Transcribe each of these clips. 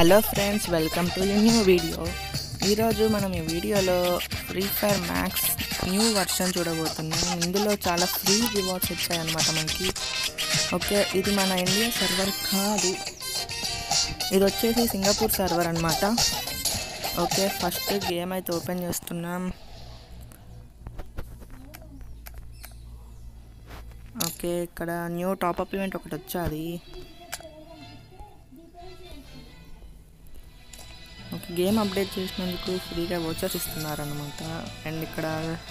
Hello friends welcome to new video. ఈరోజు మనం ఈ వీడియోలో Free Fire Max new version చూడబోతున్నాం. ఇందులో చాలా ఫ్రీ రివార్డ్స్ వచ్చాయన్నమాట మనకి. ఓకే ఇది మన ఇండియా సర్వర్ కాదు. ఇది వచ్చేసి సింగపూర్ సర్వర్ అనమాట ఓకే ఫస్ట్ గేమ్ అయితే ఓపెన్ చేస్తున్నాం. ఓకే ఇక్కడ న్యూ టాప్ అప్ ఈవెంట్ ఒకటి వచ్చాది. గేమ్ అప్డేట్ చేసినందుకు ఫ్రీగా వోచర్స్ ఇస్తున్నారనమాట అండ్ ఇక్కడ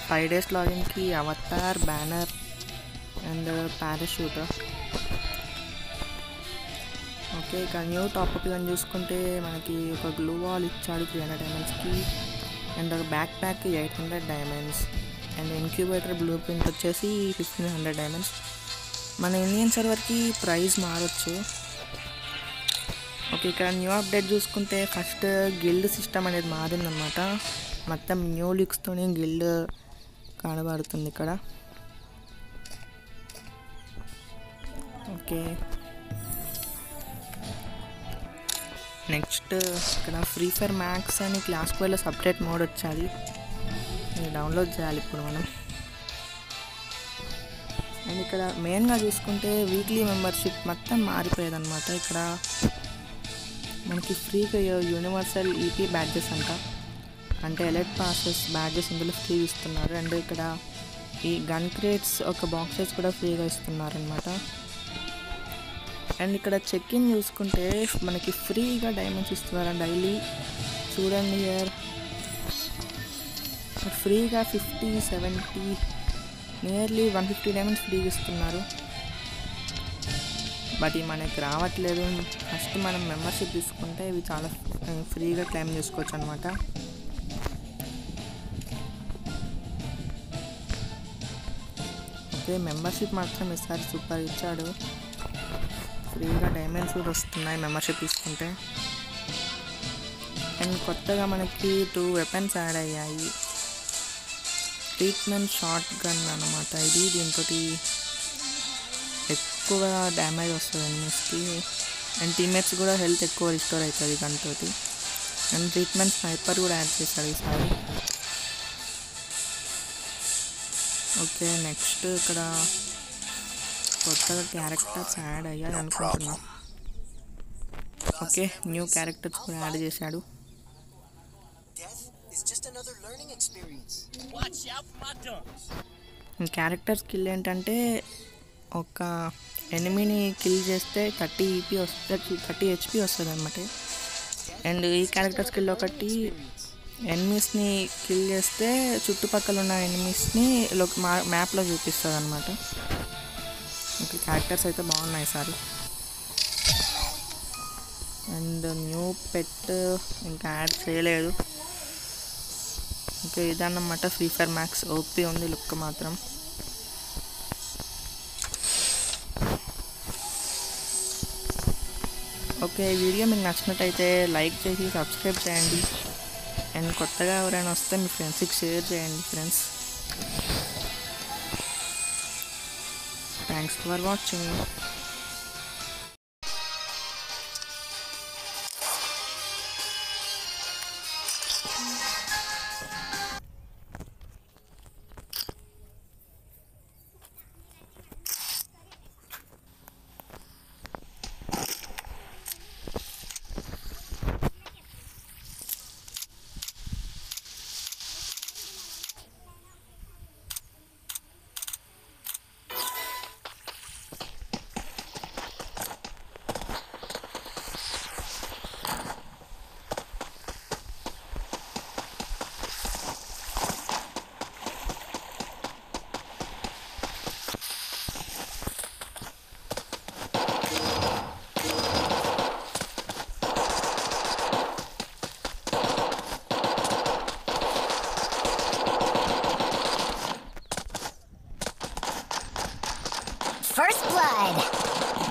five days లాగిన్కి avatar banner and parachute okay ఇక న్యూ టాప్అప్ ఈవెంట్ చూసుకుంటే మనకి ఒక గ్లూ వాల్ ఇచ్చాడు త్రీ హండ్రెడ్ డైమండ్స్కి అండ్ ఒక backpack eight hundred diamonds and incubator blueprint వచ్చేసి ఫిఫ్టీన్ హండ్రెడ్ డైమండ్స్ మన ఇండియన్ సర్వర్కి ప్రైస్ మారచ్చు. ఓకే ఇక్కడ న్యూ అప్డేట్ చూసుకుంటే ఫస్ట్ గిల్డ్ సిస్టమ్ అనేది మారిందనమాట మొత్తం న్యూ లిక్స్తోనే గిల్డ్ కనబడుతుంది ఇక్కడ. ఓకే. నెక్స్ట్ ఇక్కడ ఫ్రీ ఫైర్ మ్యాక్స్ అని క్లాస్ కోయిలో సపరేట్ మోడ్ వచ్చాది. డౌన్లోడ్ చేయాలి ఇప్పుడు మనం. అండ్ ఇక్కడ మెయిన్గా చూసుకుంటే వీక్లీ మెంబర్షిప్ మొత్తం మారిపోయేదన్నమాట. ఇక్కడ మనకి ఫ్రీగా యూనివర్సల్ ఈపీ బ్యాడ్జెస్ అంట. అంటే ఎలర్ట్ పాసెస్ బ్యాడ్జెస్ ఇందులో ఫ్రీ ఇస్తున్నారు. అండ్ ఇక్కడ ఈ గన్ క్రేట్స్ ఒక బాక్సెస్ కూడా ఫ్రీగా ఇస్తున్నారు అనమాట అండ్ ఇక్కడ చెక్ ఇన్ చూసుకుంటే మనకి ఫ్రీగా డైమండ్స్ ఇస్తున్నారు డైలీ? చూడండి ఇయర్ ఫ్రీగా fifty seventy nearly one fifty diamonds ఫ్రీగా ఇస్తున్నారు. బట్ ఇవి మనకి రావట్లేదు. ఫస్ట్ మనం మెంబర్షిప్ తీసుకుంటే ఇవి చాలా ఫ్రీగా క్లెయిమ్ చేసుకోవచ్చు అనమాట ఓకే మెంబర్షిప్ మాత్రం ఈసారి సూపర్ ఇచ్చాడు. ఫ్రీగా డైమండ్స్ కూడా వస్తున్నాయి మెంబర్షిప్ తీసుకుంటే. అండ్ కొత్తగా మనకి టూ వెపన్స్ యాడ్ అయ్యాయి. ట్రీట్మెంట్ షార్ట్ గన్ అనమాట ఇది దీంతో ఎక్కువ డ్యామేజ్ వస్తుంది ఎనిమిస్కి అండ్ టీమ్మేట్స్ కూడా హెల్త్ ఎక్కువ రిస్టోర్ అవుతుంది దాంతో అండ్ ట్రీట్మెంట్ స్నైపర్ కూడా యాడ్ చేశాడు ఈసారి. ఓకే నెక్స్ట్ ఇక్కడ కొత్తగా క్యారెక్టర్స్ యాడ్ అయ్యాయి అనుకుంటున్నా. ఓకే న్యూ క్యారెక్టర్స్ కూడా యాడ్ చేశాడు. క్యారెక్టర్ స్కిల్ ఏంటంటే ఒక ఎనిమిని కిల్ చేస్తే థర్టీ ఈపీ వస్తుంది థర్టీ హెచ్పి వస్తుంది అనమాట అండ్ ఈ క్యారెక్టర్ స్కిల్ ఒకటి ఎనిమీస్ని కిల్ చేస్తే చుట్టుపక్కల ఉన్న ఎనిమీస్ని మ్యాప్లో చూపిస్తుంది అనమాట ఇంకా క్యారెక్టర్స్ అయితే బాగున్నాయి సార్ అండ్ న్యూ పెట్ ఇంకా యాడ్ చేయలేదు. ఇంకా ఇదన్నమాట ఫ్రీ ఫైర్ మ్యాక్స్ ఓపీ ఉంది లుక్ మాత్రం. ఓకే వీడియో మీకు నచ్చినట్టయితే లైక్ చేసి సబ్స్క్రైబ్ చేయండి. అండ్ కొత్తగా ఎవరైనా వస్తే మీ ఫ్రెండ్స్కి షేర్ చేయండి friends. Thanks for watching First blood.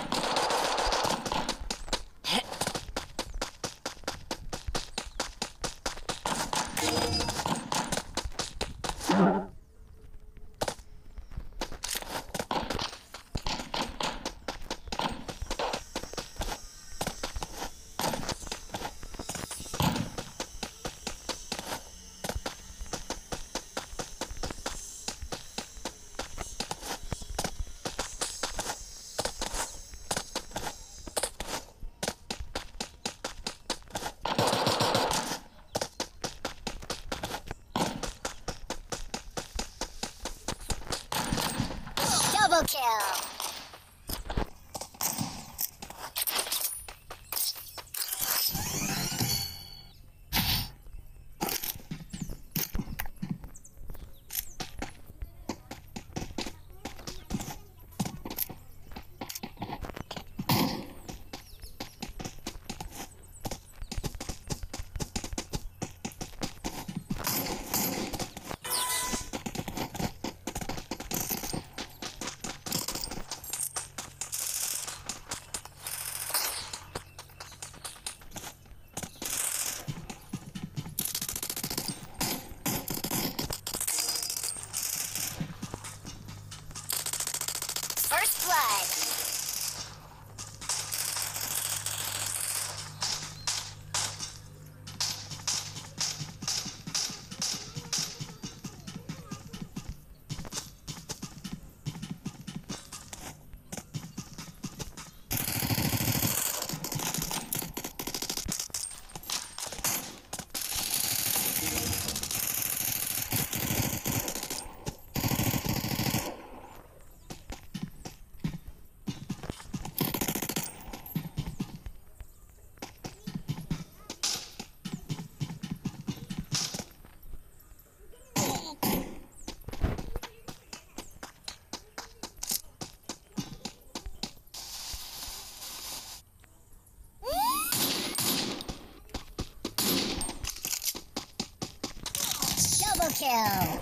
Kill.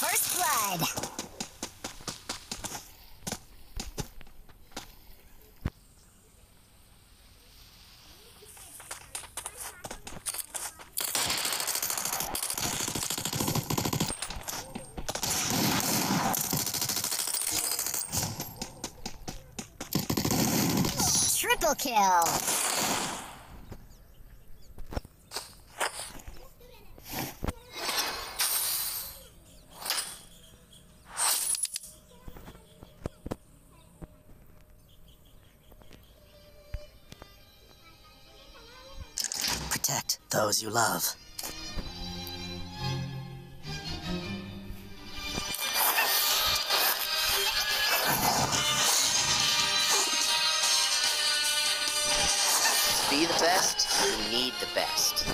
First blood. Triple kill. Protect those you love. Best.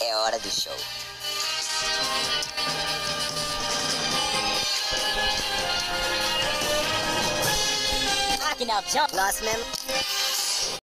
É hora do show. Talking now, jump. Lost mem.